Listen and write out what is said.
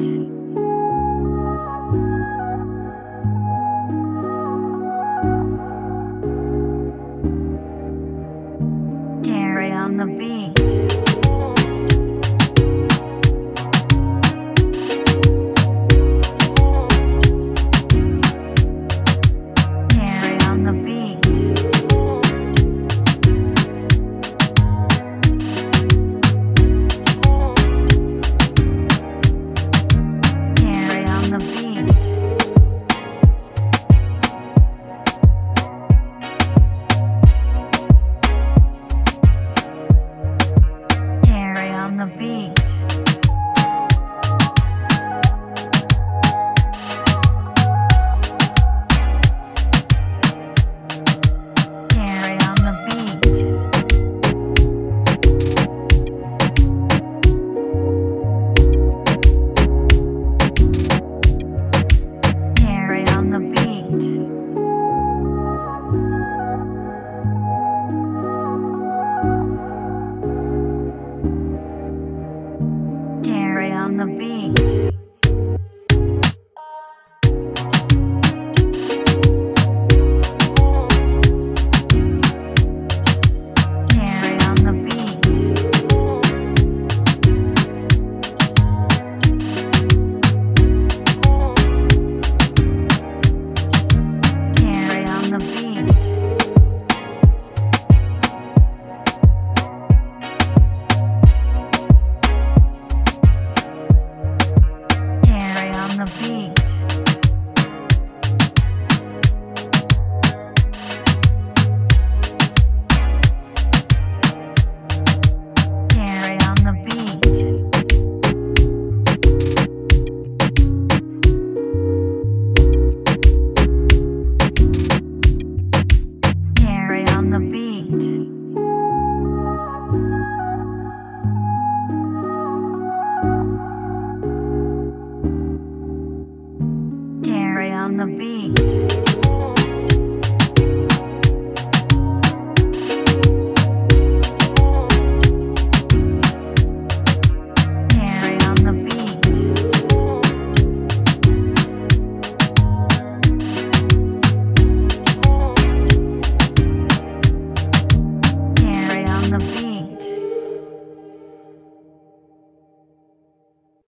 mind. the beach On the beat.